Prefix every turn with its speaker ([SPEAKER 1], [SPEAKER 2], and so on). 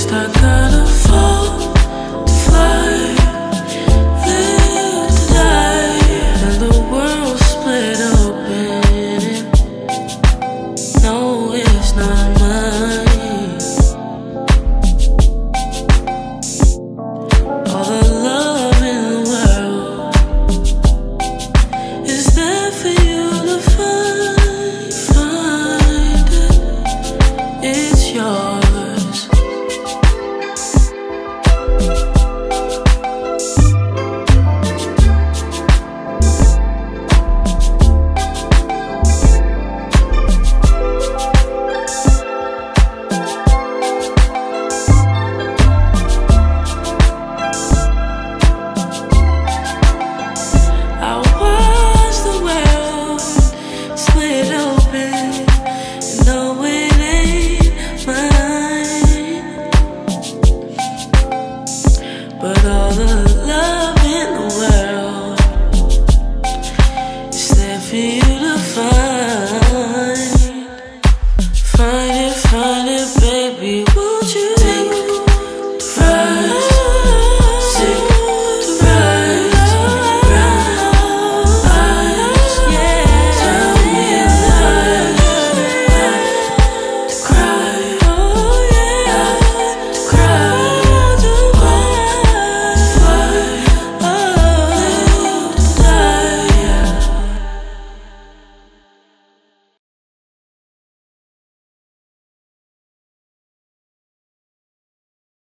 [SPEAKER 1] está dando